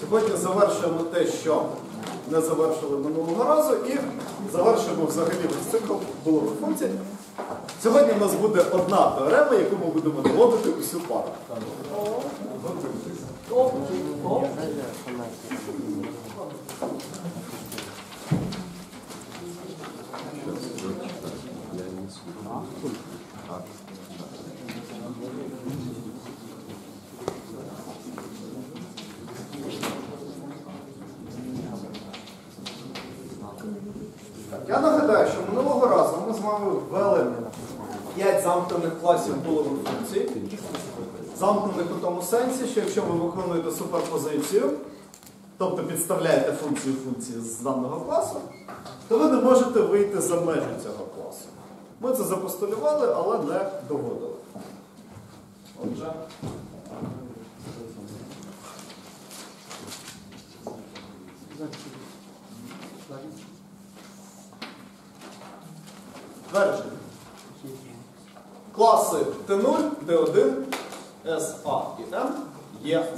Сьогодні завершуємо те, що не завершили минулого разу, і завершуємо взагалі весь цикл було функцій. Сьогодні у нас буде одна теорема, яку ми будемо доводити усю пару. Так, Я нагадаю, що минулого разу ми з вами ввели 5 замкнених класів булових функцій. Замкнених у тому сенсі, що якщо ви виконуєте суперпозицію, тобто підставляєте функцію функції з даного класу, то ви не можете вийти за межі цього класу. Ми це запостулювали, але не доводили. Отже. Твердження. Класи Т0, Д1, СА і М є.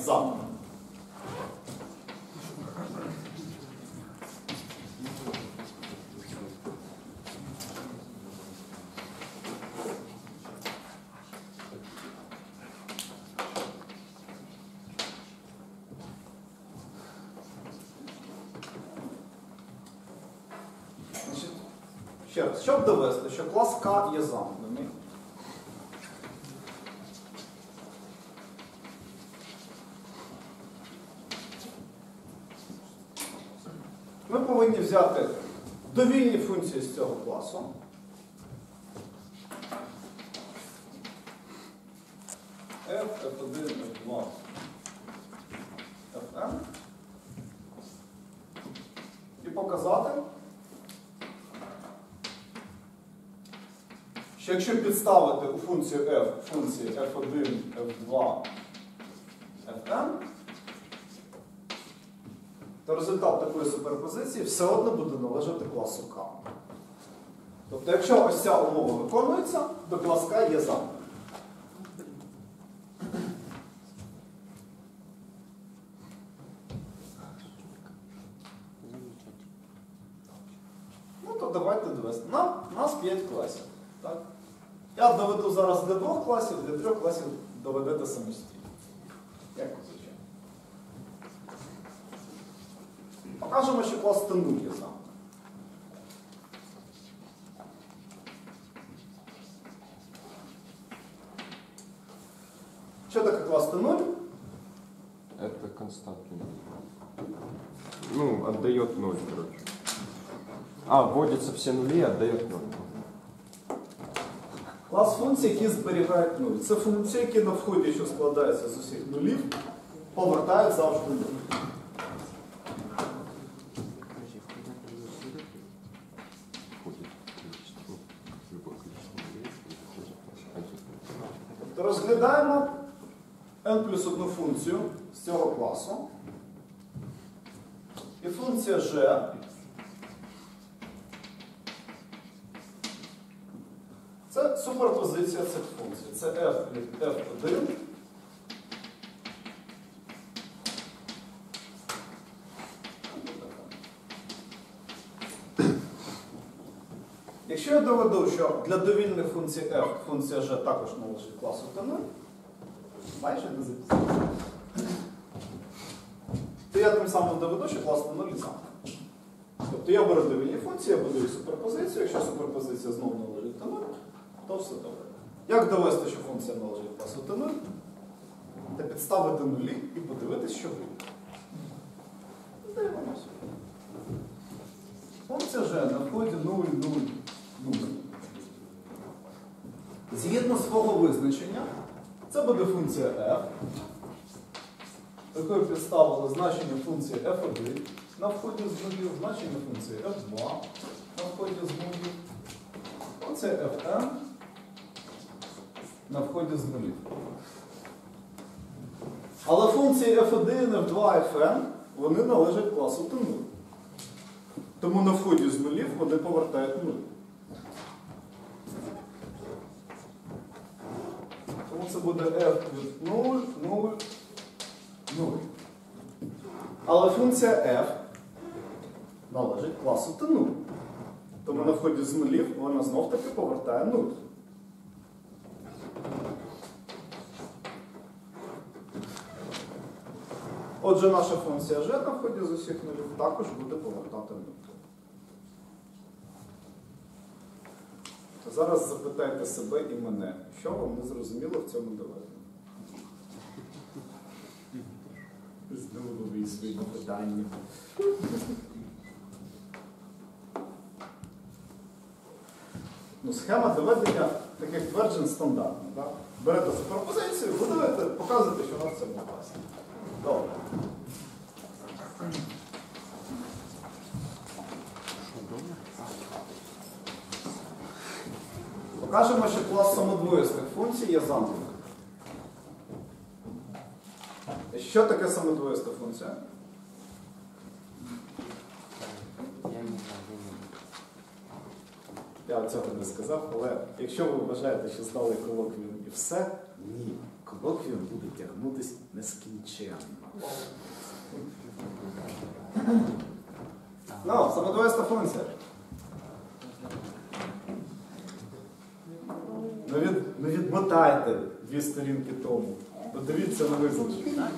Значить, Ще раз, щоб довести, що клас К є замкнений. Ми повинні взяти довільні функції з цього класу. F, F1, F2, Fm. І показати, що якщо підставити у функцію f функції f1, f2, fn, то результат такої суперпозиції все одно буде належати класу К. Тобто, якщо ось ця умова виконується, то класка є замкнений. Покажемо, що клас Т0 є замкнений. Що таке клас Т0? Это константный. Ну, отдает ноль, короче. А, вводятся все нули и отдает ноль. Клас функцій, які зберігають нуль. Це функції, які на вході, що складаються з усіх нулів, повертають завжди нуль. N плюс одну функцію з цього класу. І функція g це суперпозиція цих функцій. Це f від f1. Якщо я доведу, що для довільних функцій f функція g також належить класу T0, майже не записано, то я тим самим доведу, що клас T0 і сам. Тобто я беру довільні функції, я будую суперпозицію, якщо суперпозиція знову належить T0, то все добре. Як довести, що функція належить класу T0? Та підставити нулі і подивитись, що вийде. Дивимося. Функція g на вході 0, 0, 0. Згідно свого визначення, це буде функція f, якою підставили значення функції f1 на вході з нулів, значення функції f2 на вході з нулів. Оце fn на вході з нулів. Але функції f1, f2, fn вони належать класу Т0. Тому на вході з нулів вони повертають нуль. Буде f від 0, 0, 0. Але функція f належить класу T0. Тому на вході з нулів вона знов таки повертає 0. Отже, наша функція g на вході з усіх нулів також буде повертати 0. Зараз запитайте себе і мене, що вам не зрозуміло в цьому доведенні. Знову нові свої питання. Ну, схема доведення таких тверджень стандартна. Да? Берете суперпозицію, будуєте, показуєте, що у нас це класно. Добре. Покажемо, що клас самодвоїстих функцій є замкнений. Що таке самодвоїста функція? Я цього не сказав, але якщо ви вважаєте, що здали колоквіум і все, ні, колоквіум буде тягнутись нескінченно. Ну, самодвоїста функція. Не, від, не відмотайте дві сторінки тому. Подивіться на визначення.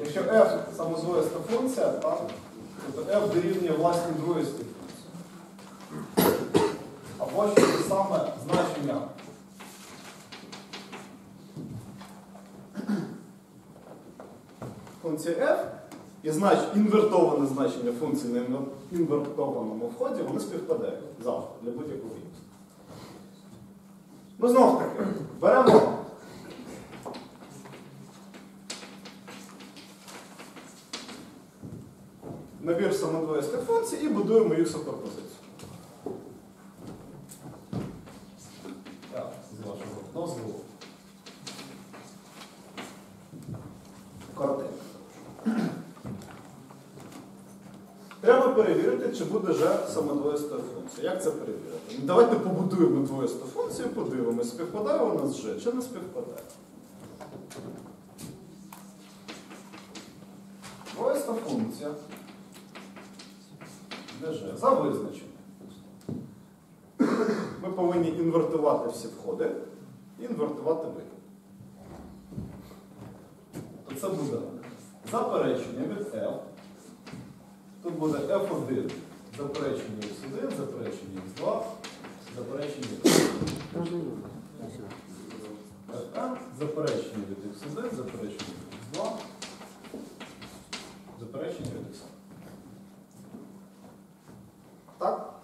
Якщо f самозвоїста функція, так, то f дорівнює власній двоїстій функції. Або що це саме значення. Функції f і знач, інвертоване значення функції на інвертованому вході, вони співпадають завжди для будь-якого х. Ну, знов таки, беремо набір самодвоїстих функцій і будуємо їх суперпозицію. Так, з вашого дозволу. Коротенько. Треба буде же самодвоїстою функція. Як це перевірити? Ну, давайте побудуємо двоїсту функцію, подивимось, співпадає вона з G чи не співпадає. Двоїста функція. Де За визначенням. Ми повинні інвертувати всі входи і інвертувати вихід. То це буде заперечення від F. Тут буде F1, заперечення X1, заперечення X2, заперечення X2. Можно не Спасибо. Fn, заперечення від X1, заперечення від X2, заперечення від X. Так?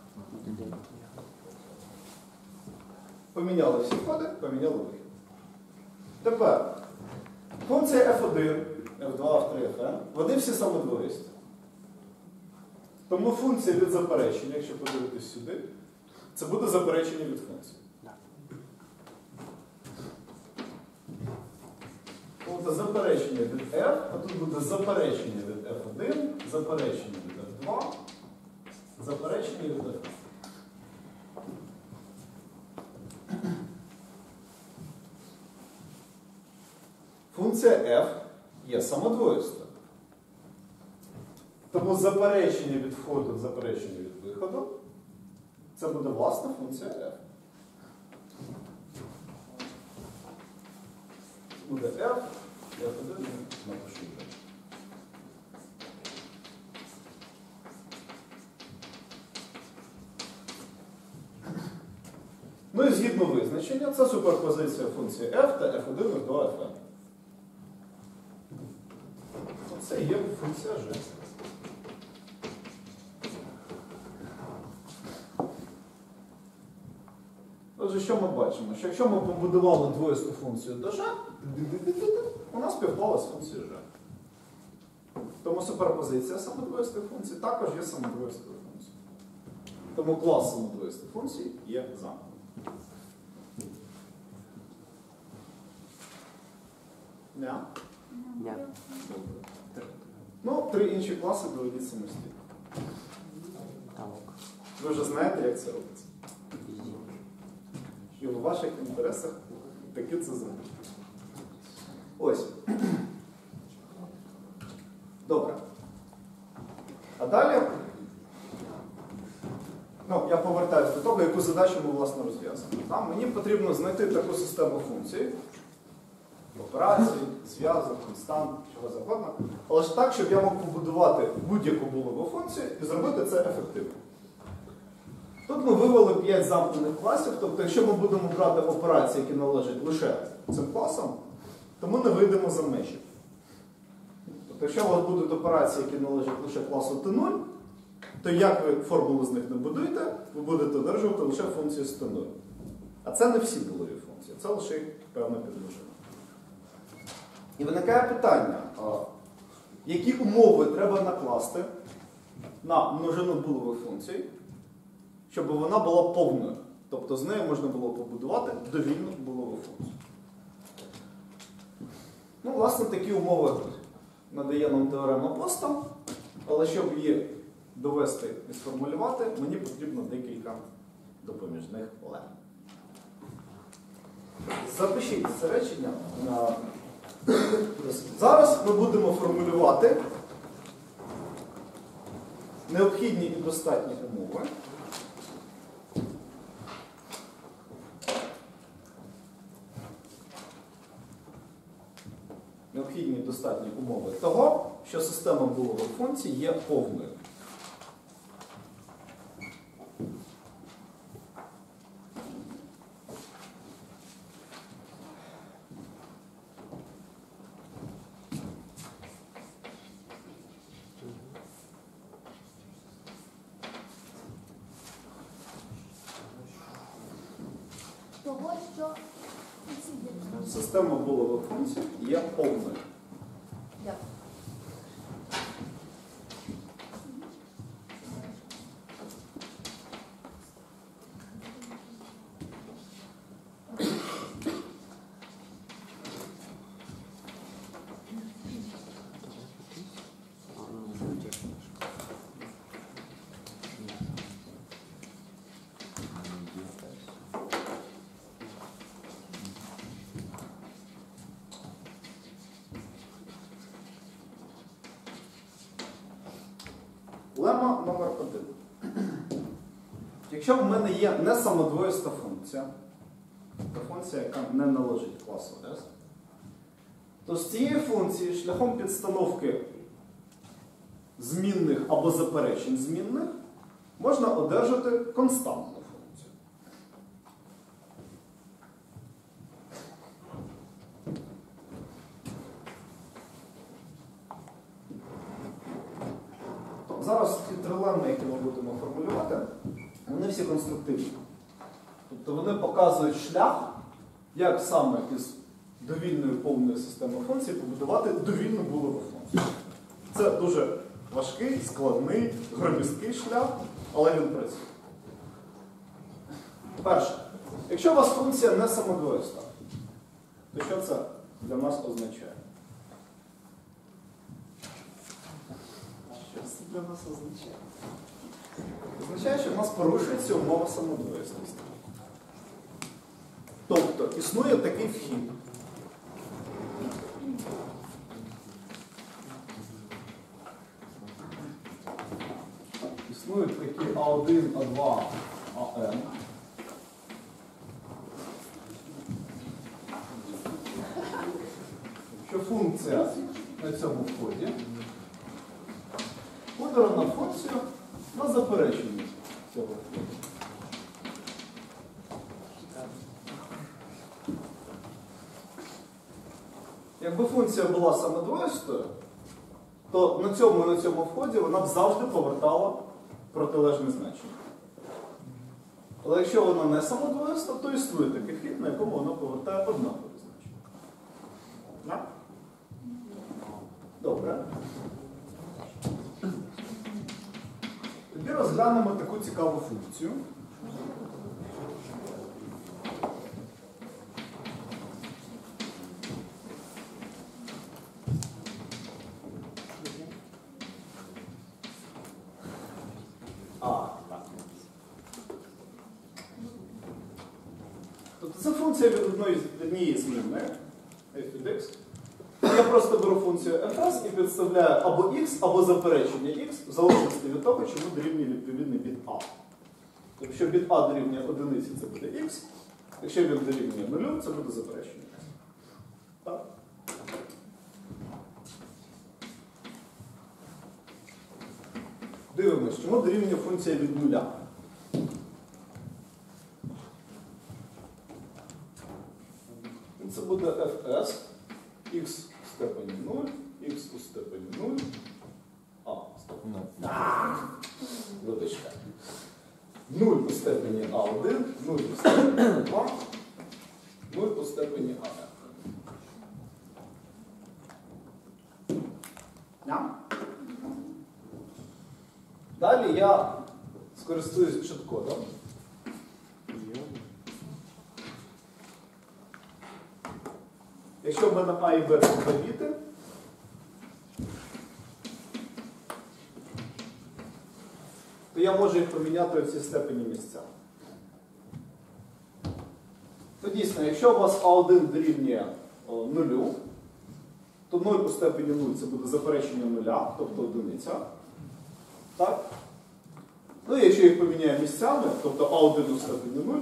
Поміняли всі входи, поміняли вихід. Тепер функція f1, f2, f3, fn, вони всі самодвоїсті. Тому функція від заперечення, якщо подивитись сюди, це буде заперечення від функції. Тобто заперечення від f, а тут буде заперечення від f1, заперечення від f2, заперечення від f. Функція f є самодвоїста. Тому заперечення від входу, заперечення від виходу це буде власна функція f. Буде f, я туди напишу вже. Ну і згідно визначення, це суперпозиція функції f та f1 і 2 fn. Це є функція g. Отже, що ми бачимо? Що якщо ми побудували двоїсту функцію до g, у нас співпалась функція g. Тому суперпозиція самодвоїстої функції також є самодвоїстою функцією. Тому клас самодвоїстої функції є замкнутим. Yeah. Я. Ну, три інші класи доведіть самостійно. Ви вже знаєте, як це робиться. В ваших інтересах таки це зробити. Ось. Добре. А далі. Ну, я повертаюся до того, яку задачу ми власне розв'язуємо. Мені потрібно знайти таку систему функцій, операцій, зв'язок, констант, чого завгодно. Але ж так, щоб я мог побудувати будь-яку булову функцію і зробити це ефективно. Тут ми вивели 5 замкнених класів, тобто, якщо ми будемо брати операції, які належать лише цим класам, то ми не вийдемо за межі. Тобто, якщо у вас будуть операції, які належать лише класу Т0, то як ви формулу з них не будуєте, ви будете одержувати лише функцію з Т0. А це не всі булові функції, це лише певна підмножина. І виникає питання, які умови треба накласти на множину булових функцій, щоб вона була повною. Тобто з нею можна було побудувати довільну булову функцію. Ну, власне, такі умови надає нам теорема Поста, але щоб її довести і сформулювати, мені потрібно декілька допоміжних лем. Запишіть це речення. Зараз ми будемо формулювати необхідні і достатні умови. Необхідні і достатні умови того, що система булових функцій є повною. Того, що Система булових функцій є повною. Дякую. Лема номер один. Якщо в мене є не самодвоїста функція, та функція, яка не належить класу S, то з цієї функції шляхом підстановки змінних або заперечень змінних можна одержати константну функцію. То Зараз ті три леми, які ми будемо формулювати, вони всі конструктивні. Тобто вони показують шлях, як саме із довільної повної системи функцій побудувати довільну булову функцію. Це дуже важкий, складний, громісткий шлях, але він працює. Перше, якщо у вас функція не самодвоїста, то що це для нас означає? Що це для нас означає? Означає, що в нас порушується умова самодвоїсності. Тобто існує такий вхід. Існують такі А1, А2, АН. Що функція на цьому вході подана функцію на заперечення цього входу. Якби функція була самодвоїстою, то на цьому і на цьому вході вона б завжди повертала протилежне значення. Але якщо вона не самодвоїста, то існує такий вхід, на якому вона повертає однакове значення. Да? Добре. Тоді розглянемо таку цікаву функцію. А, так. Тут Це функція від одної однієї змінної f від x. Я просто беру функцію fs і підставляю або x, або заперечення x, в залежності від того, чому дорівнює відповідний біт a. Якщо біт a дорівнює одиниці, це буде x. Якщо він дорівнює нулю, це буде заперечення. Так? Дивимось, чому дорівнює функція від нуля. Це буде fs, x в степені 0, x у степені 0, а, стоп. Вибачте. 0 у степені А1, 0 у степені А2, 0 у степені АФ. Далі я скористуюсь чіткодом. Якщо в мене А і Б це два біти, то я можу їх поміняти в ці степені місця. То дійсно, якщо у вас А1 дорівнює о, нулю, то 0 у степені 0 це буде заперечення нуля, тобто одиниця. Так? Ну і якщо їх поміняю місцями, тобто А1 у степені 0,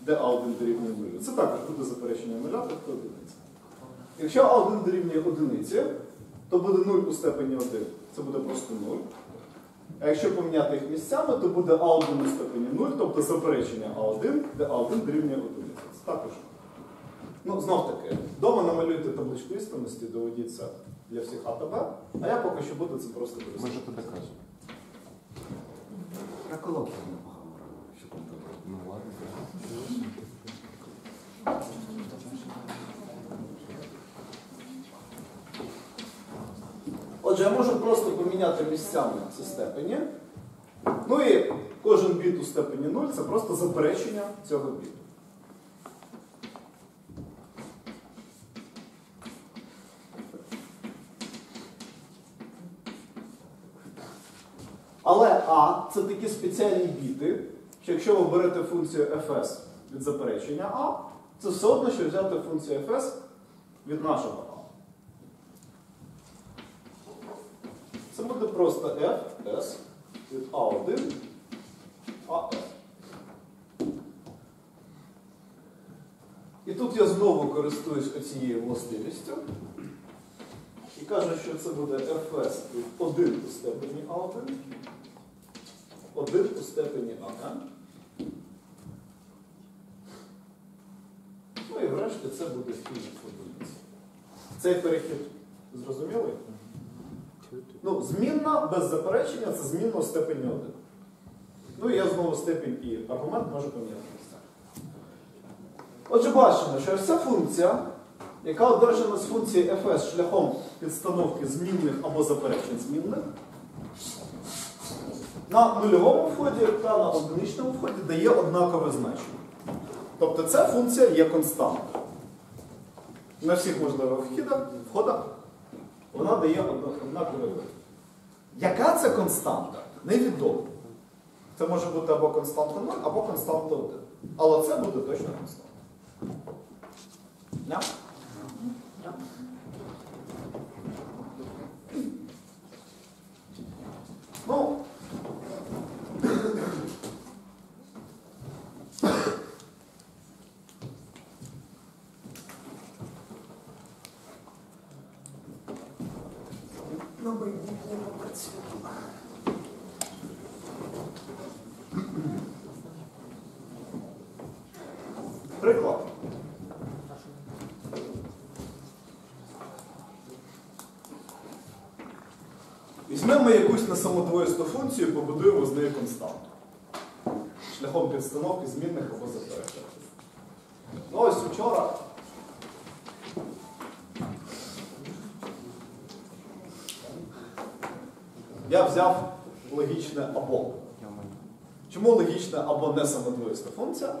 де А1 дорівнює 0, це також буде заперечення нуля, тобто одиниця. Якщо А1 дорівнює одиниці, то буде 0 у степені 1, це буде просто 0. А якщо поміняти їх місцями, то буде А1 у степені 0, тобто заперечення А1, де А1 дорівнює 1. Це також. Ну, знов таки, вдома намалюйте табличку істинності, доведіть це для всіх А та Б, а я поки що буду це просто Ми же тоді кажемо. Про колоквію непогано робили, що там тебе. Ну ладно. Отже, я можу просто поміняти місцями ці степені. Ну і кожен біт у степені 0 це просто заперечення цього біту. Але А це такі спеціальні біти, що якщо ви берете функцію fs від заперечення А, це все одно, що взяти функцію fs від нашого А. Це буде просто f, s від A1, AF. І тут я знову користуюсь оцією властивістю. І кажу, що це буде fs від 1 у степені A1, 1 у степені AN. Ну і врешті це буде фільм одиниці. Цей перехід зрозумілий? Ну, змінна без заперечення це змінна у степені 1. Ну і я знову степінь і аргумент можу поміняти місця. Отже, бачимо, що ось ця функція, яка одержана з функції fs шляхом підстановки змінних або заперечень змінних, на нульовому вході та на одиничному вході дає однакове значення. Тобто ця функція є константа. На всіх можливих входах вона дає одна- однаковий вид. Яка це константа? Невідомо. Це може бути або константа 0, або константа 1. Але це буде точно константа. Yeah? Ну, на майбутньому працюємо. Приклад. Візьмемо якусь функцію побудуємо з нею константу. Шляхом підстановки змінних або заперечень. Ну ось вчора. Я взяв логічне або. Чому логічне або не самодвоїста функція?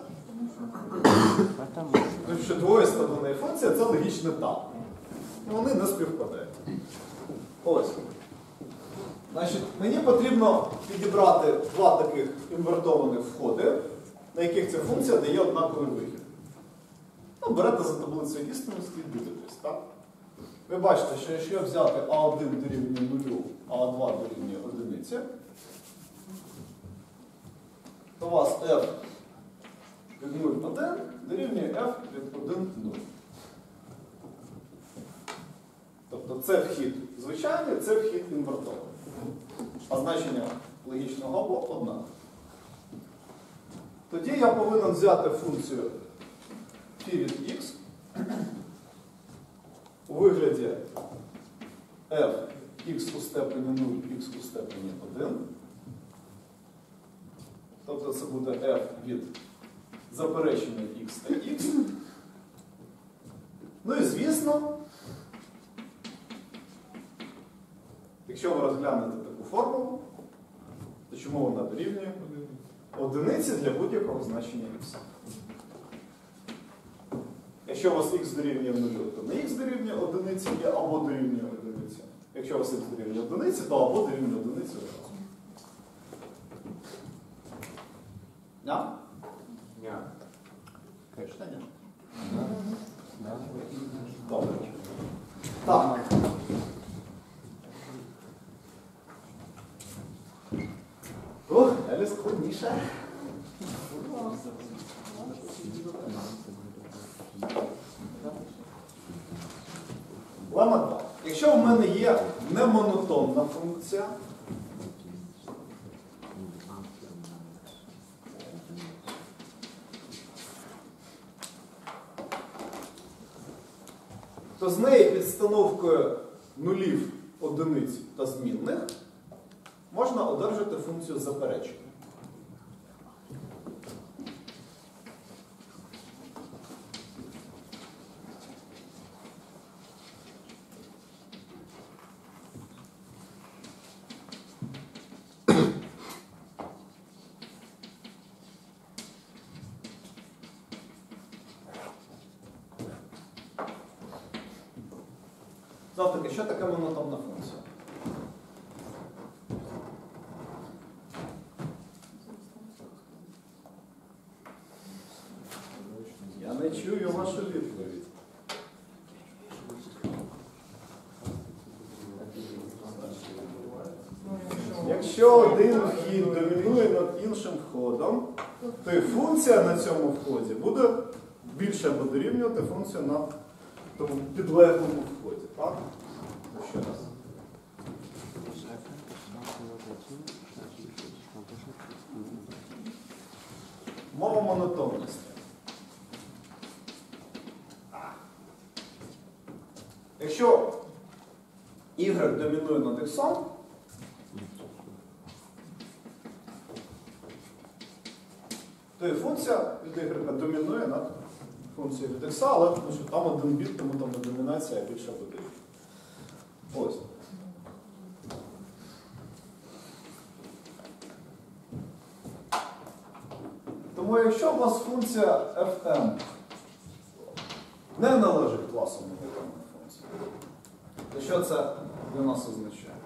Тому що двоїста до неї функція це логічне та. І вони не співпадають. Ось. Значить, мені потрібно підібрати два таких інвертованих входи, на яких ця функція дає однаковий вихід. Ну, берете за таблицею істину, слідуєтесь, так? Ви бачите, що якщо взяти А1 дорівнює 0, а А2 дорівнює 1, то у вас f від 0 1 дорівнює f від 1 0. Тобто це вхід звичайний, це вхід інвертований. А значення логічного або однакове. Тоді я повинен взяти функцію φ від x у вигляді f x у степені 0, x у степені 1. Тобто це буде f від заперечення x та x. Ну і звісно, якщо ви розглянете таку формулу, то чому вона дорівнює? Одиниці для будь-якого значення x. Якщо у вас x дорівнює 0, то не x дорівнює одиниці є або дорівнює одиниці. Якщо у вас x дорівнює одиниці, то або дорівнює одиниці одразу. Да? Конечно. Добре. Так. Ох, далі складніше. Лема 2. Якщо в мене є немонотонна функція, то з неї підстановкою нулів, одиниць та змінних функцію заперечення. Таки, що таке монотонна Якщо один вхід домінує над іншим входом, то і функція на цьому вході буде більше або дорівнювати функцію на тому підлеглому вході. Так? Ну, Ще раз. Мова монотонності. Якщо y домінує над x, то і функція від y домінує над функцією але тому що там один біт, тому там домінація більше буде. Ось. Тому якщо у вас функція fm не належить класу монотонних функцій, то що це для нас означає?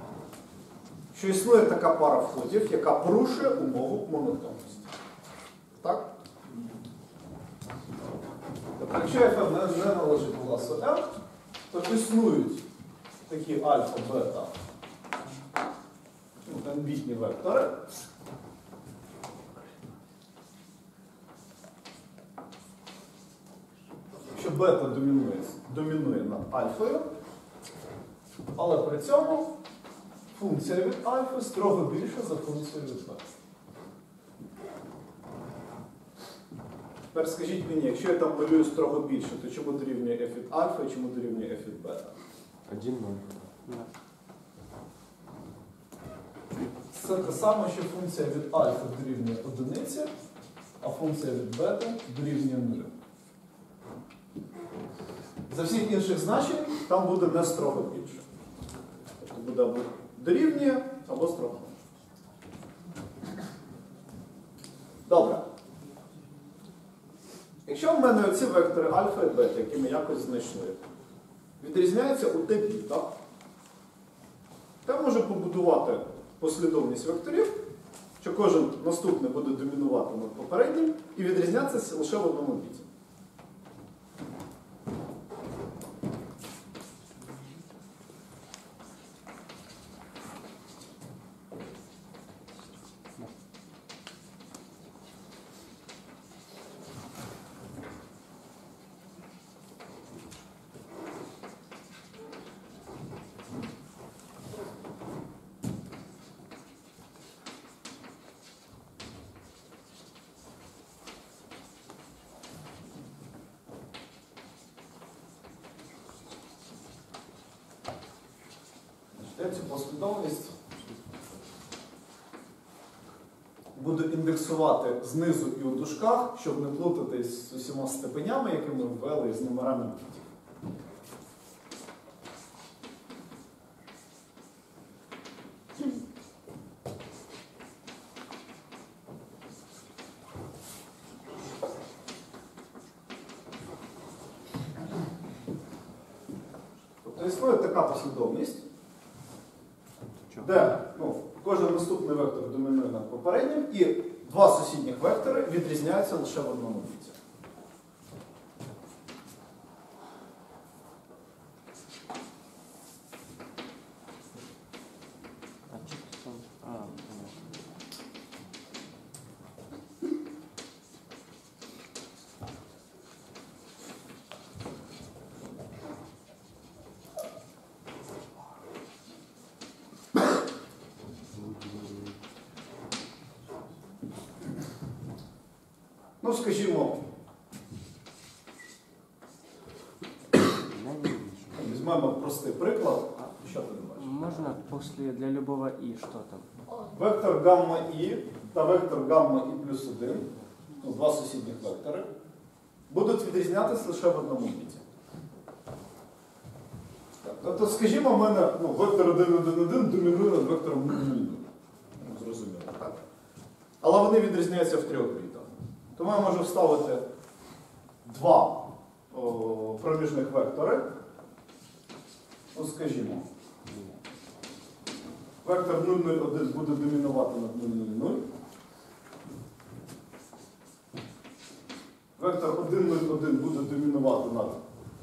Що існує така пара входів, яка порушує умову монотонності. Так? Якщо fm не, належить класу m, то існують такі альфа, бета, ну, тенбітні вектори, що бета домінує, домінує над альфою, але при цьому функція від альфи строго більша за функцію від бета. Тепер скажіть мені, якщо я там малюю строго більше, то чому дорівнює f від альфа і чому дорівнює f від бета? Один ноль. Це те саме, що функція від альфа дорівнює одиниці, а функція від бета дорівнює нулю. За всіх інших значень там буде не строго більше. Тобто буде або дорівнює, або строго. Добре. Якщо в мене оці вектори альфа і бета, які ми якось знайшли, відрізняються у типі, так? то я можу побудувати послідовність векторів, що кожен наступний буде домінувати над попереднім і відрізнятися лише в одному біті. Я цю послідовність. Буду індексувати знизу і у дужках, щоб не плутатись з усіма степенями, які ми ввели з номерами бітів. Тобто існує така послідовність, де ну, кожен наступний вектор домінує над попереднім, і два сусідніх вектори відрізняються лише в одному біті. А что там? А, понятно. Ну, скажімо, візьмемо простий приклад. Що ти думаєш? Можно после для любого и что там? Вектор гамма І та вектор гамма І плюс 1, ну, два сусідніх вектори, будуть відрізнятися лише в одному біті. Тобто, скажімо, в мене ну, вектор 1, 1, 1 домінує над вектором 0, 0, 0. Ну, зрозуміло, так? Але вони відрізняються в трьох бітах. Тому я можу вставити два о, проміжних вектори. Ну, скажімо, Вектор 001 буде домінувати над 000. Вектор 101 буде домінувати над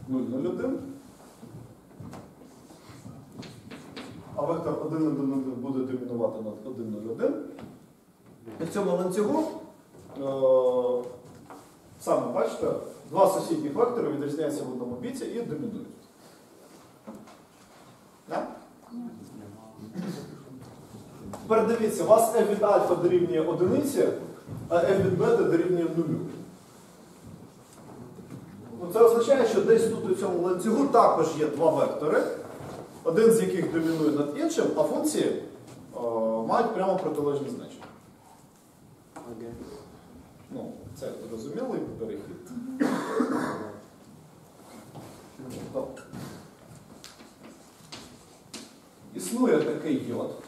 001. А вектор 111 буде домінувати над 101. І в цьому ланцюгу, саме бачите, два сусідніх вектори відрізняються в одному біці і домінують. Да? Тепер дивіться, у вас f від альфа дорівнює одиниці, а f від бета дорівнює нулю. Ну, це означає, що десь тут у цьому ланцюгу також є два вектори, один з яких домінує над іншим, а функції о, мають прямо протилежні значення. Ну, це зрозумілий перехід. Існує такий йод.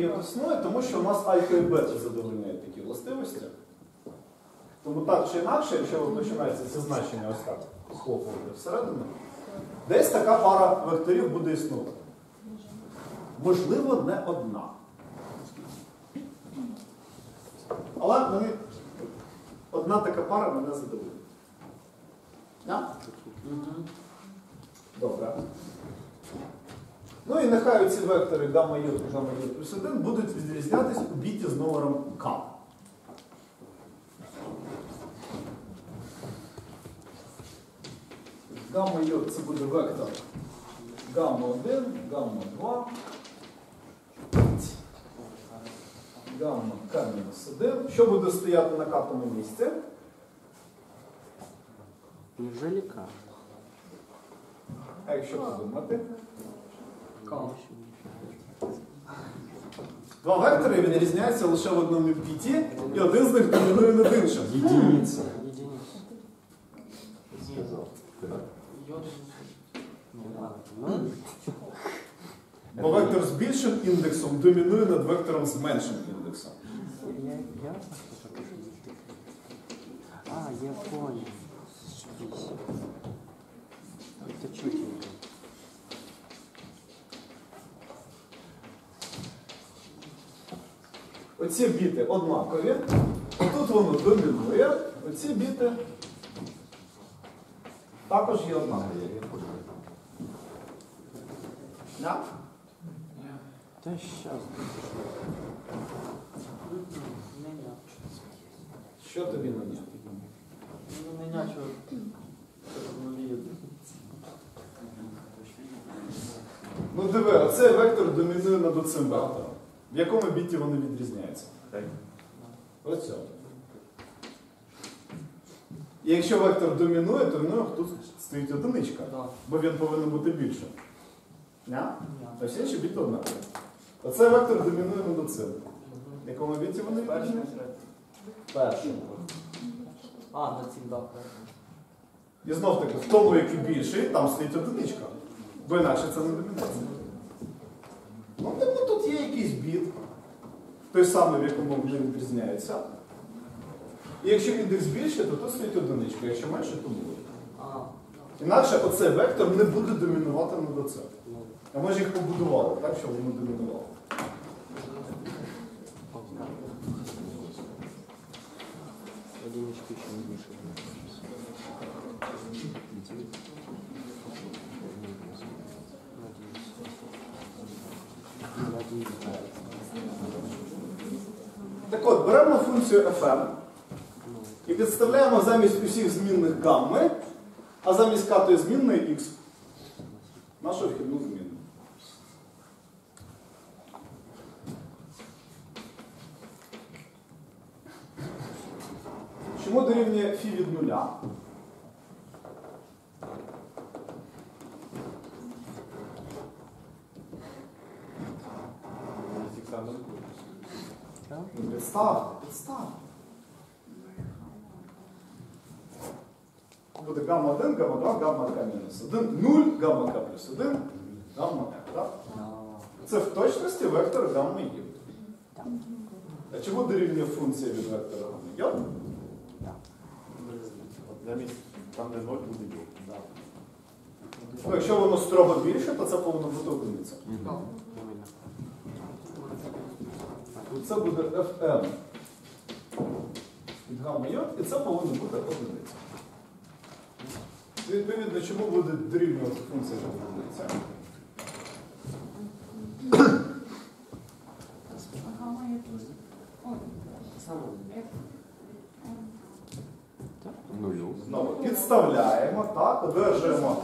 Такий існує? Тому що у нас альфа і бета задовольняють такі властивості. Тому так чи інакше, якщо починаєте зі значення ось так схлопувати всередину, десь така пара векторів буде існувати. Можливо, не одна. Але мені одна така пара мене задовольнить. Да? Добре. Ну і нехай ці вектори гамма й та гамма й плюс 1 будуть відрізнятись у біті з номером К. Гамма й це буде вектор гамма 1, гамма 2, гамма К-1. Що буде стояти на катому місці? Неужели К? А якщо подумати? К. Два вектори відрізняються лише в одному біті, і один з них домінує над іншим. Единица. Единица. Сказал. Да. Ладно. Ну, Бо вектор з більшим індексом домінує над вектором з меншим індексом. А, я понял. Здесь. Это чутенько. Оці біти однакові, тут воно домінує, оці біти також є однакові. Да? Да сейчас. Що тобі не ні? Ну, меня что. Ну диви, оцей вектор домінує над оцим вектором. В якому біті вони відрізняються? Ось цьому. І якщо вектор домінує, то в нього тут стоїть одиничка, Да. бо він повинен бути більшим. А всі інші біти однакові. Оцей вектор домінує над оцим. В якому біті вони відрізняються? Першим. А, на цим, перший. І знов таки, в тому, який більший, там стоїть одиничка. Бо інакше це не домінація. Ну, тобто тут є якийсь біт, той самий, в якому вони відрізняються. І якщо індекс більше, то тут стоїть одиничка, якщо менше, то нуль. А, Інакше оцей вектор не буде домінувати над оцим. А ми ж їх побудували, так, щоб воно домінувало. Одинички ще не більше. Так от, беремо функцію fm і підставляємо замість усіх змінних гамми, а замість катої змінної x. Нашу вхідну зміну. Чому дорівнює фі від нуля? так? Ну, Підставте, підставте. Буде гамма 1, гамма 2, гамма к мінус 1, 0, гамма к плюс 1, гамма к. Так? Це в точності вектор гамма є. А чому дорівнює функція від вектора гамма так. Там, де 0 буде. Ну, якщо воно строго більше, то це повинно бути одиниця. Це буде Fm від гамма йод, і це повинно бути одиниця. Відповідно, чому буде дорівнювати функція одиниця? Нулю. Знову підставляємо, так, одержуємо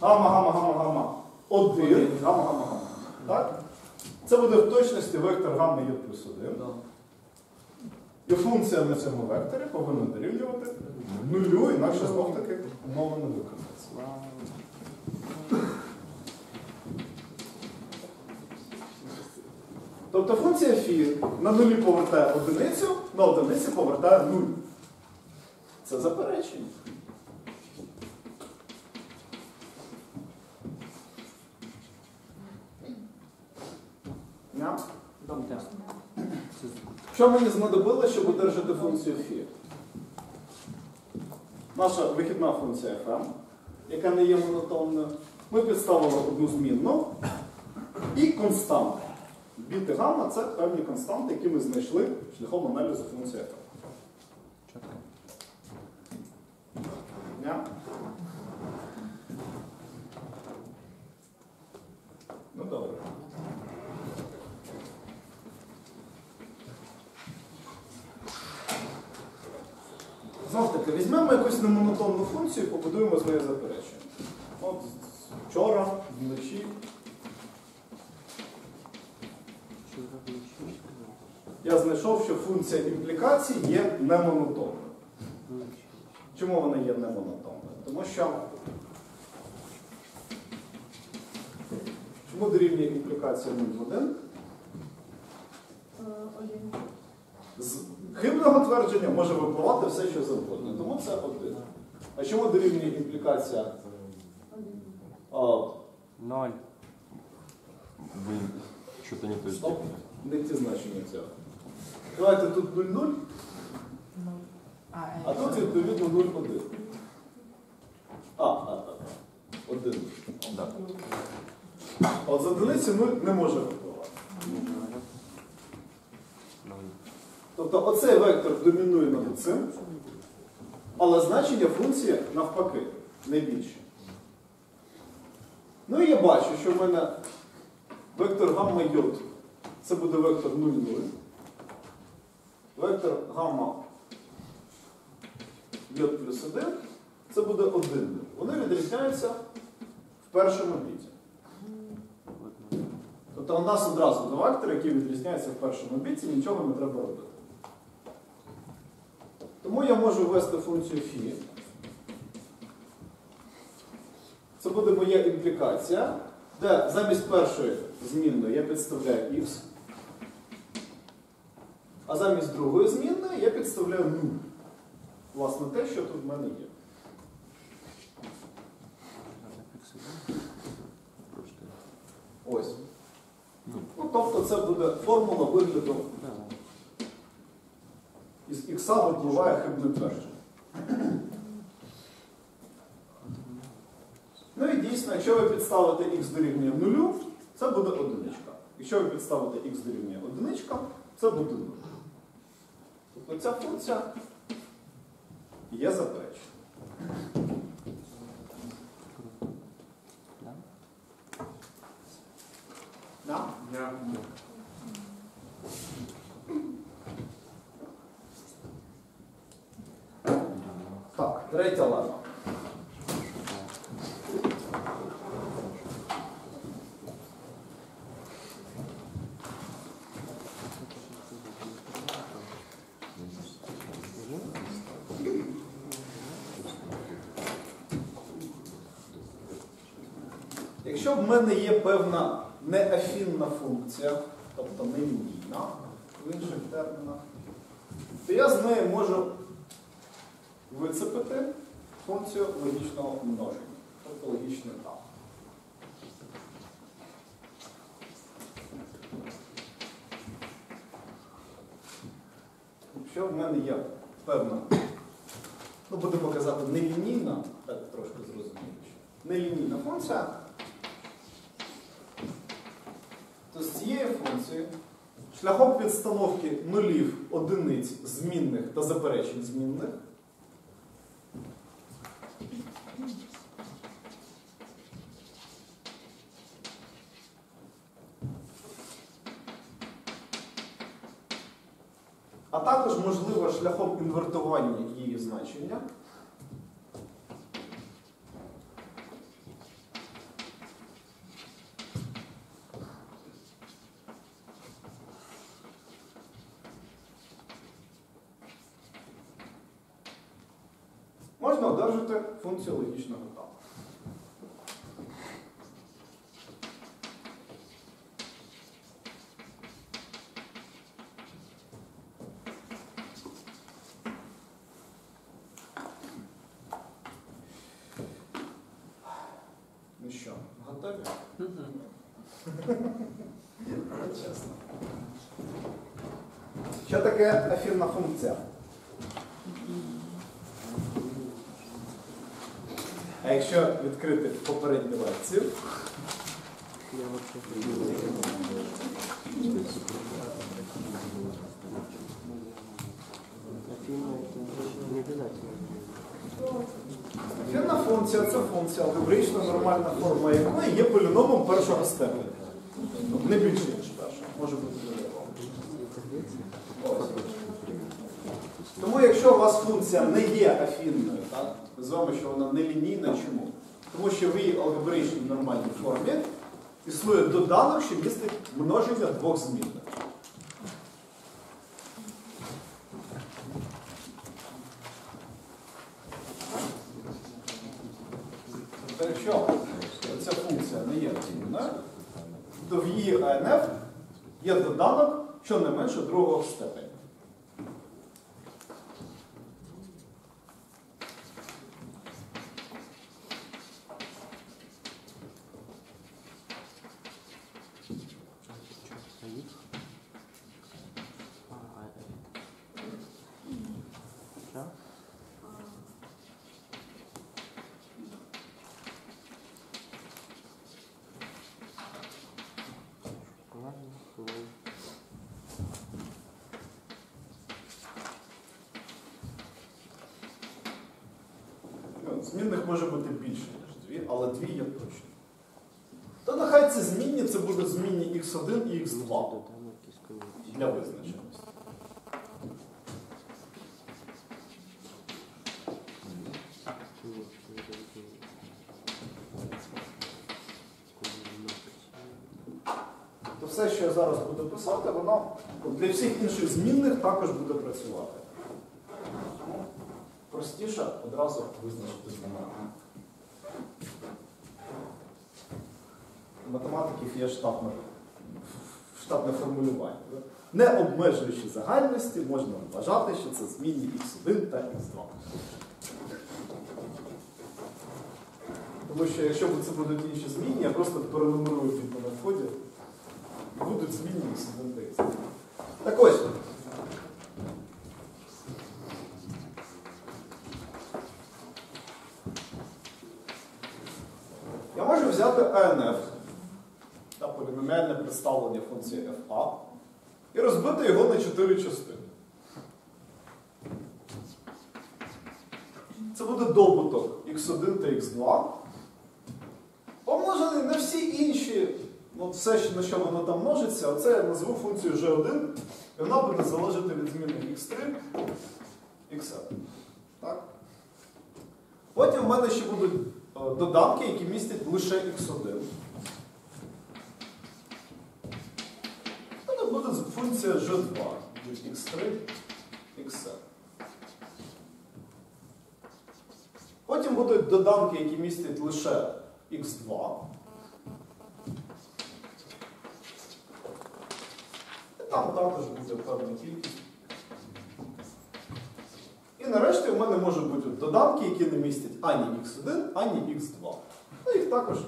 гамма, гамма, гамма, гамма. Один, гамма, гамма, гамма. Так? Це буде в точності вектор гамма є плюс один. Да. І функція на цьому векторі повинна дорівнювати нулю, інакше знов таки умова не виконається. Тобто функція фі на нулі повертає одиницю, на одиниці повертає нуль. Це заперечення. Ня? Дам Що мені знадобилося, щоб одержати функцію φ? Наша вихідна функція fm, яка не є монотонною, ми підставили одну змінну і константи. Біти гамма це певні константи, які ми знайшли шляхом аналізу функції f. чітко. Ня? Ну добре. Знов візьмемо якусь немонотонну функцію і побудуємо з нею заперечення. От вчора, вночі, я знайшов, що функція імплікації є немонотонною. Ну, Чому вона є немонотонною? Тому що чому дорівнює імплікація 0 в 1? е, один. З хибного твердження може випливати все, що завгодно. Тому це один. А чому дорівнює імплікація? Ноль. Ви що-то не то Стоп. Не ті значення цього. Давайте тут 0,0, а тут відповідно 0,1. А, а, а, а. Один. Да. От з одиниці 0 не може випливати. Тобто оцей вектор домінує над цим, але значення функції навпаки найбільше. Ну і я бачу, що в мене вектор гамма йод це буде вектор 0,0. Вектор гамма йод плюс 1 це буде 1. Вони відрізняються в першому біті. Тобто у нас одразу два вектори, які відрізняються в першому біці, нічого не треба робити. Тому я можу ввести функцію φ. Це буде моя імплікація, де замість першої змінної я підставляю x, а замість другої змінної я підставляю 0. Власне, те, що тут в мене є. Ось. Ну, тобто це буде формула вигляду. Із ікса випливає хибне твердження. Ну і дійсно, якщо ви підставите х дорівнює нулю, це буде одиничка. Якщо ви підставите х дорівнює одиничка, це буде 0. Тобто ця функція є заперечена. Да? Да? Третя лава. Якщо в мене є певна неафінна функція, тобто нелінійна в інших термінах, то я з нею можу вицепити функцію логічного множення, тобто логічний там. Якщо в мене є певна, ну будемо казати, нелінійна, так трошки зрозуміліше, нелінійна функція, то з цієї функції шляхом підстановки нулів, одиниць, змінних та заперечень змінних а також можливо шляхом інвертування її значення. Можна одержати функцію логічного етапу. Ну що, готові? Чесно. Що таке ефірна функція? А якщо відкрити попередню лекцію, Я вообще Афина это не обязательно. ефірна функція це функція, алгебраїчна форма якої є поліномом першого степеня. Не більше, ніж першого. Може бути поліномом. Тому якщо у вас функція не є афінною, так, ми з вами, що вона не лінійна, чому? Тому що в її алгебраїчній нормальній формі існує доданок, що містить множення двох змінних. Тобто, якщо ця функція не є афінною, то в її АНФ є доданок, що не менше другого степеня. А, это. Да? Ладно, ладно. Ну, Змінних може бути більше, ніж дві, але дві є точно. То нехай ці змінні це буде змінні x1 і x2 для визначеності. Все, що я зараз буду писати, воно для всіх інших змінних також буде працювати. Простіше одразу визначити знамена. У математиків є штатне формулювання. Не обмежуючи загальності, можна вважати, що це змінні x1 та x2. Тому що якщо це будуть інші змінні, я просто перенумерую їх на вході. Будуть змінні x1 та x2. Так ось. Я можу взяти ANF, та представлення функції FA, і розбити його на чотири частини. Це буде добуток x1 та x2, помножений на всі інші, ну, все, на що воно там множиться, оце я назву функцію g1, і вона буде залежати від зміни x3, xn. Так? Потім в мене ще будуть е, додатки, які містять лише x1. Функція g2 від x3, xn. Потім будуть доданки, які містять лише x2. І там також буде певна кількість. І нарешті у мене можуть бути додатки, які не містять ані x1, ані x2. Ну, їх також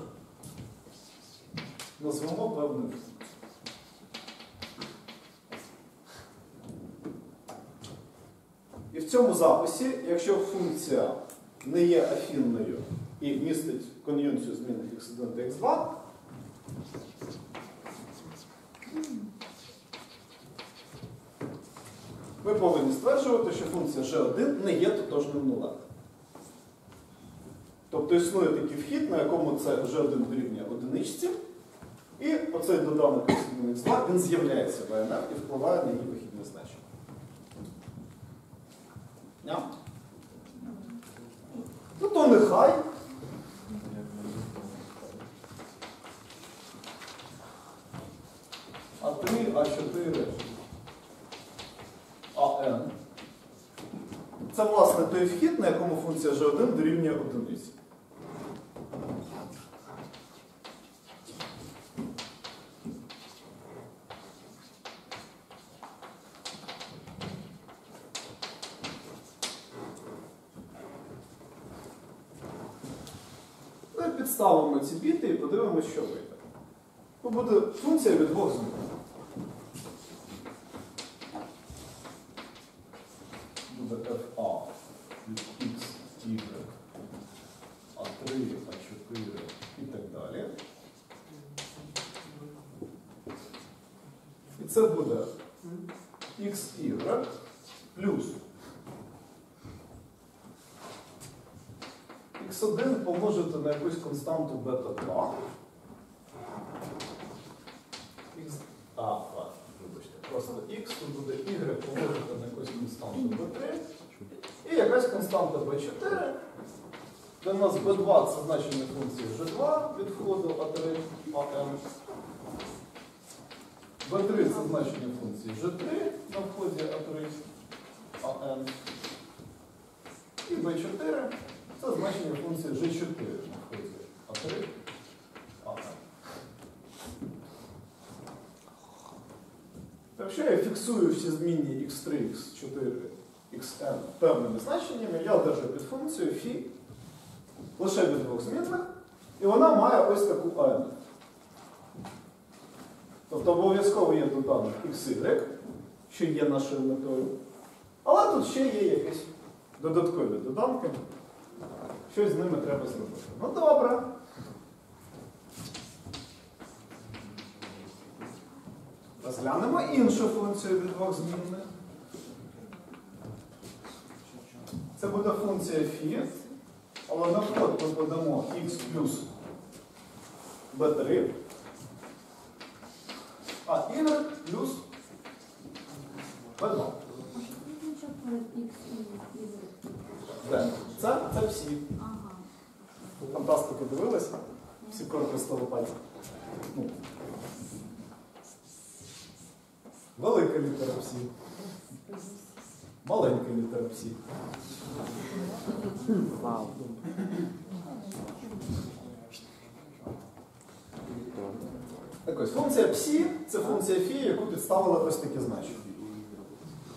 назвемо певною І в цьому записі, якщо функція не є афінною і містить кон'юнкцію змінних x1 та x2, ми повинні стверджувати, що функція g1 не є тотожним нулем. Тобто існує такий вхід, на якому це g1 дорівнює одиничці, і оцей доданок x1 x2 він з'являється в АНР і впливає на її вихідне значення. Ня? Ну то нехай. А3, А4, АН. Це, власне, той вхід, на якому функція G1 дорівнює одиниці. Ну і підставимо подивимося, що вийде. Ну, буде функція від двох змін. Буде FA від X, Y, А3, А4 і так далі. І це буде XY плюс x1 помножити на якусь константу бета 2. А, вибачте, просто x, тут буде y помножити на якусь константу b3. І якась константа b4. Де в нас b2 це значення функції g2 від входу А3, АМ. b3 це значення функції g3 на вході А3, АН. І b4 це значення функції g4 на вході А3, Якщо я фіксую всі змінні x3, x4, xn певними значеннями, я одержу під функцію φ лише від двох змінних, і вона має ось таку n. Тобто обов'язково є доданок xy, що є нашою метою. Але тут ще є якісь додаткові доданки. Щось з ними треба зробити. Ну добре. Розглянемо іншу функцію від двох змінних. Це буде функція φ, але на вход ми подамо x плюс b3, а y плюс b2. Нічого Це, це всі. Ага. Фантастику дивилися? Всі корпус того пальця. Ну, Велика літера Псі. Маленька літера Псі. Вау. Так ось, функція псі це функція фі, яку підставили ось таке значення.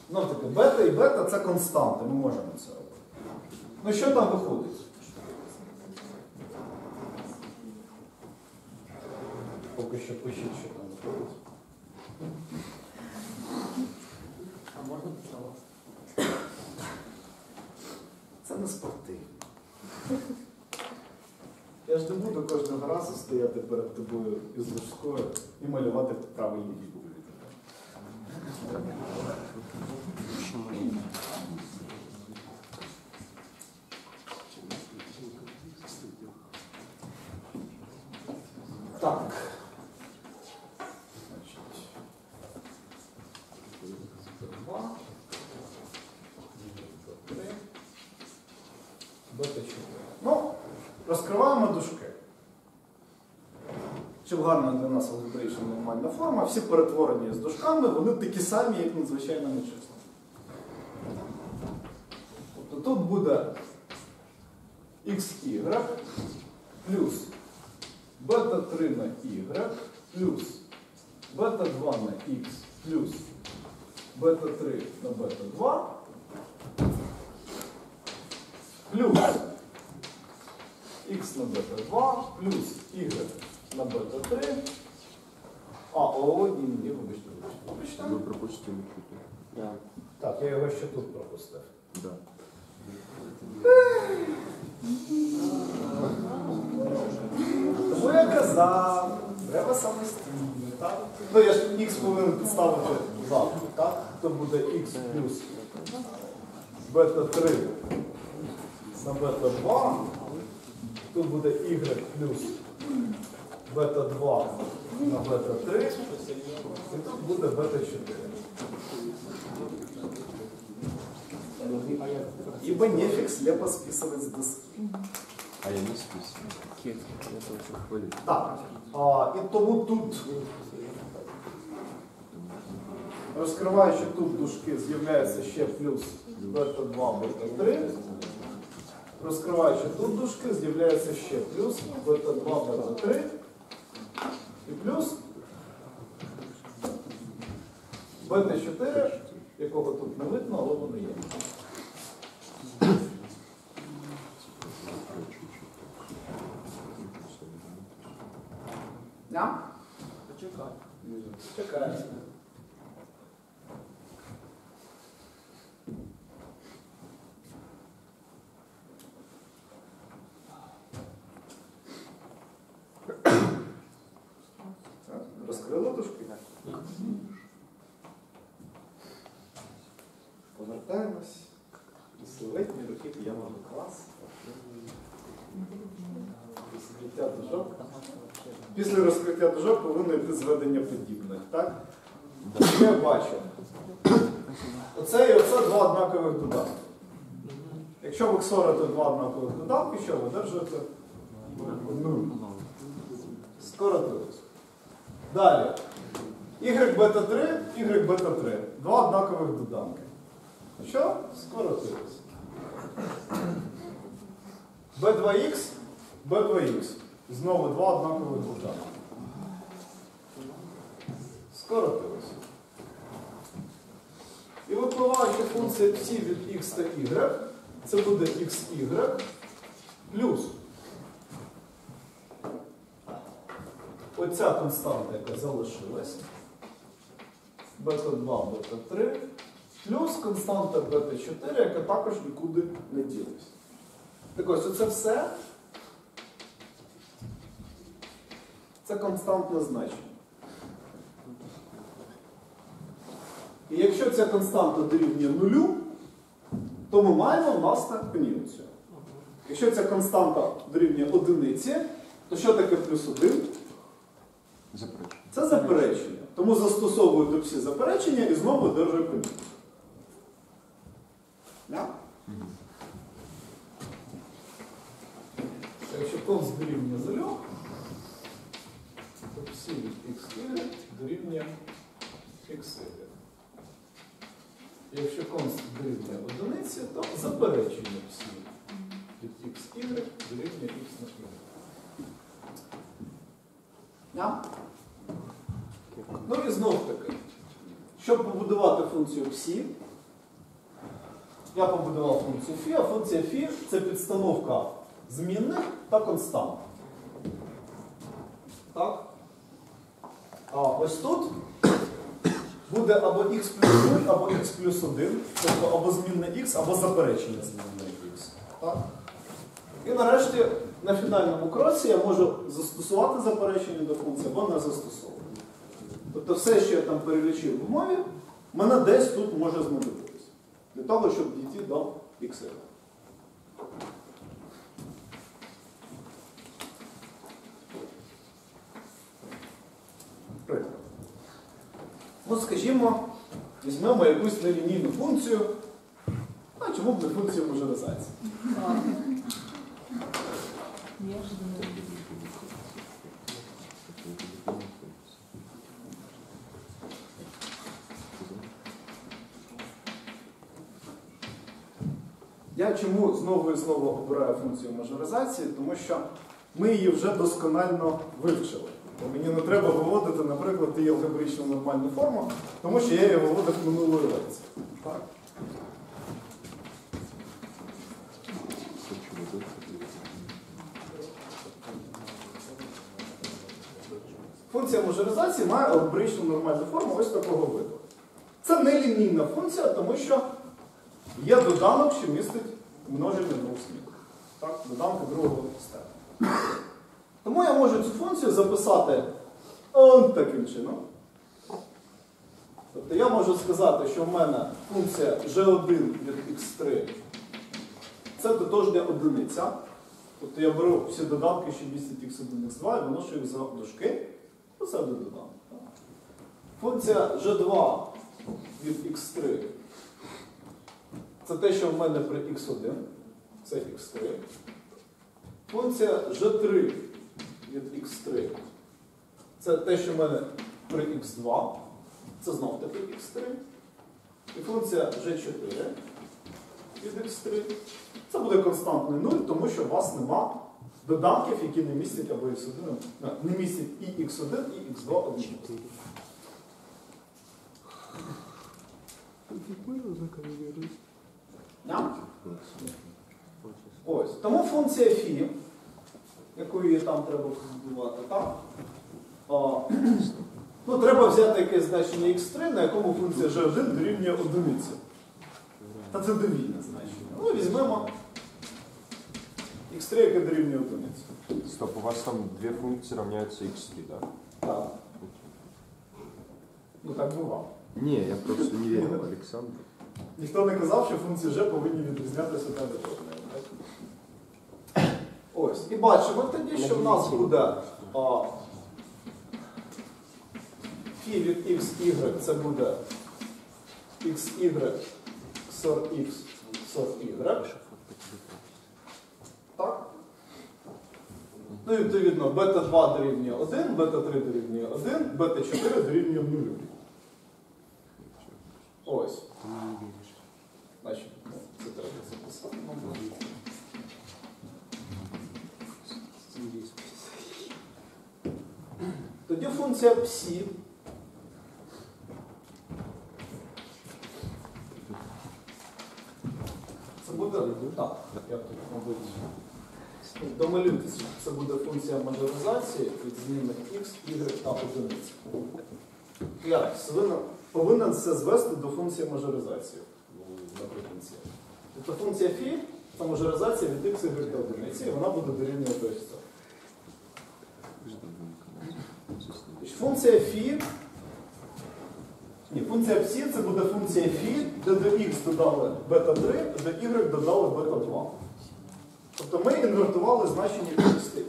Ну, таке, бета і бета це константи, ми можемо це. Ну що там виходить? Поки що пишіть, що там виходить. А можна писала? Це не спортивно. Я ж не буду кожного разу стояти перед тобою із дошкою і малювати правильні відповіді. Так. Два. Три. Ну, розкриваємо дужки. Щоб гарна для нас алгебраїчна нормальна форма, всі перетворені з дужками, вони такі самі, як надзвичайними числами. Тобто тут буде xy плюс 3 на y плюс бета 2 на x плюс бета 3 на бета 2 плюс x на бета 2 плюс y на бета 3. А, о, ні, ні, вибачте, вибачте. Ви пропустили чути. Так, я його ще тут пропустив. Да. Тому я казав, треба самостійно, так? Ну я ж x повинен підставити завтра, так? То буде x плюс бета 3 на бета 2. Тут буде y плюс бета 2 на бета 3. І тут буде бета 4. Ибо нефиг слепо списывать с доски. А я не. Хвалю. Так. А, і тому тут, розкриваючи тут дужки, з'являється ще плюс бета 2, бета 3. Розкриваючи тут дужки, з'являється ще плюс бета 2, бета 3. І плюс бета 4, якого тут не видно, але воно є. Да? Почекай. Чекаємо. Так, Розкрили дужки? Повертаємось. Славетні роки п'яного класу. Розкриття дужок. Після розкриття дужок повинно йти зведення подібних, так? Я бачу? Оце і оце два однакових додатки. Якщо ви ксорите два однакових додатки, що ви одержуєте? Нуль. Скоротилось. Далі. Y бета 3, Y бета 3. Два однакових доданки. Що? Скоротилось. B2X, B2X. Знову два однакових доданки. Скоротилось. І випливаючи функція всі від x та y, це буде xy плюс оця константа, яка залишилась, бета 2, бета 3, плюс константа бета 4, яка також нікуди не ділась. Так ось, оце все це константне значення. І якщо ця константа дорівнює нулю, то ми маємо власне кон'юнкцію. Якщо ця константа дорівнює одиниці, то що таке плюс один? Заперечую. Це заперечення. Тому застосовую до всі заперечення і знову одержую кон'юнкцію. Yeah? Якщо конс дорівнює нулю, то всі від xy дорівнює xy. Якщо конст дорівнює одиниці, то заперечення всі від xy дорівнює x на. Я? Ну і знов таки, щоб побудувати функцію psi, я побудував функцію φ, а функція φ це підстановка змінних та констант. Так? А ось тут буде або x плюс 0, або x плюс 1, тобто або змінне x, або заперечення змінної x. Так? І нарешті на фінальному кроці я можу застосувати заперечення до функції або не застосовувати. Тобто все, що я там перелічив в мові, мене десь тут може знадобитися. Для того, щоб дійти до x. Приклад. Ну, скажімо, візьмемо якусь нелінійну функцію, а чому б не функцію мажоризації? Чому знову і знову обираю функцію мажоризації? Тому що ми її вже досконально вивчили. Мені не треба виводити, наприклад, її алгебричну нормальну форму, тому що я її виводив минулої лекції. Так? Функція мажоризації має алгебричну нормальну форму ось такого виду. Це не лінійна функція, тому що є доданок, що містить множення двох. Так? Доданки другого степеня. Тому я можу цю функцію записати он таким чином. Тобто я можу сказати, що в мене функція g1 від x3 це тотожня одиниця. Тобто я беру всі додатки, що містять x1, x2 і виношу їх за дужки. Оце буде доданок. Функція g2 від x3 це те, що в мене при x1, це x3. Функція g3 від x3 це те, що в мене при x2, це знов таки x3. І функція g4 від x3 це буде константний 0, тому що у вас нема доданків, які не містять або x1, не містять і x1, і x2 одночасно. Да? Ось. Тому функція φ, яку її там треба побудувати, так? А, ну, треба взяти якесь значення x3, на якому функція g1 дорівнює одиниці. Та це довільне значення. Ну, візьмемо x3, яке дорівнює одиниці. Стоп, у вас там две функции равняются x3, да? Так. Ну так бувало. Не, я просто не верил Александру. Ніхто не казав, що функції G повинні відрізнятися одна від одної. Ось. І бачимо тоді, що в нас буде а, від x, y, це буде xy, XOR x, XOR y. Так? Ну, і відповідно, бета 2 дорівнює 1, бета 3 дорівнює 1, бета 4 дорівнює 0. Ось. Значить, ну, це треба записати. мабуть. Тоді функція psi. Це буде. Так, я тут, мабуть. Домалюйтеся, це буде функція мажоризації від зміни x, y та одиниці. Я повинен, це звести до функції мажоризації ну, наприкінці. Тобто функція φ це мажоризація від x, y та одиниці, і вона буде дорівнювати ось це. Значить, Функція φ, ні, функція psi це буде функція φ, де до x додали бета 3, до y додали бета 2. Тобто ми інвертували значення кількості.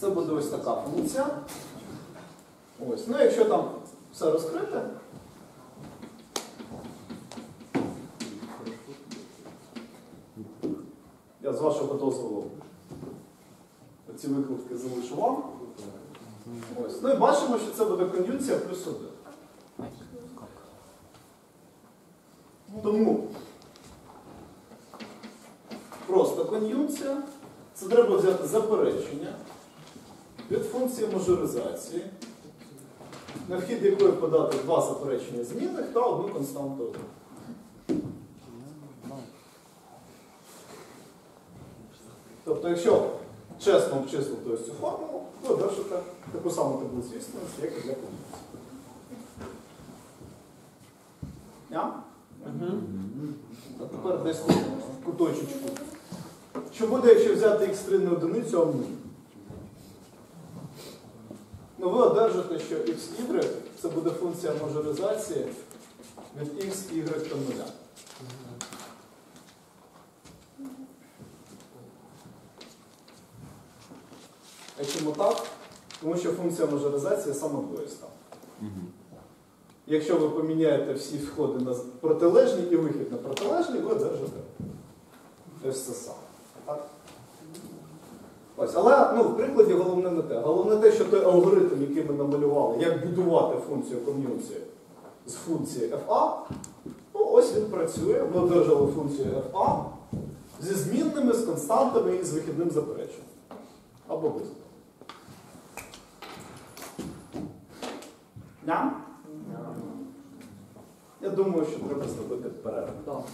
Це буде ось така функція. Ось. Ну, якщо там все розкрите, я з вашого дозволу ці викладки залишу вам. Ось. Ну і бачимо, що це буде кон'юнкція плюс один. Тому просто кон'юнкція. Це треба взяти заперечення від функції мажоризації, на вхід якої подати два заперечення змінних та одну константу. Тобто, якщо чесно обчислити ось цю формулу, ви вирішите таку саму таблицю істинності, як і для комунікації. Yeah? А тепер десь тут, куточечку. Що буде, якщо взяти x3 на одиницю, а 0? Ну ви одержите, що xy це буде функція мажоризації від x, y та 0. Чому так? Тому що функція мажоризації самодвоїста. Якщо ви поміняєте всі входи на протилежні і вихід на протилежні, ви одержите ось це саме. Так? Ось, але ну, в прикладі головне не те. Головне те, що той алгоритм, який ми намалювали, як будувати функцію кон'юнкції з функції FA, ну ось він працює. Ми одержали функцію FA зі змінними, з константами і з вихідним запереченням. Або без. Да? Я думаю, що треба зробити перерву.